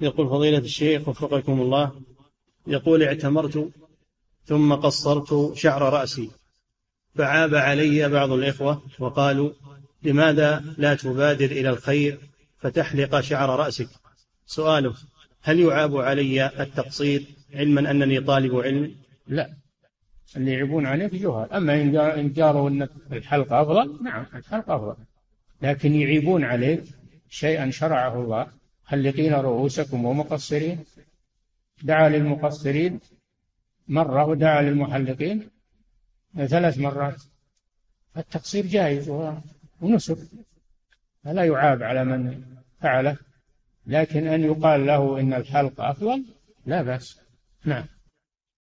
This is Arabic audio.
يقول فضيلة الشيخ وفقكم الله يقول اعتمرت ثم قصرت شعر رأسي فعاب علي بعض الإخوة وقالوا لماذا لا تبادر إلى الخير فتحلق شعر رأسك؟ سؤاله هل يعاب علي التقصير علما أنني طالب علم؟ لا اللي يعيبون عليك جهال. أما إن قالوا أن الحلق أفضل نعم الحلق أفضل. لكن يعيبون عليك شيئا شرعه الله حلقين رؤوسكم ومقصرين؟ دعا للمقصرين. مرة ودعا للمحلقين. ثلاث مرات. التقصير جائز ونسك فلا يعاب على من فعله. لكن أن يقال له إن الحلق أفضل لا بأس. نعم.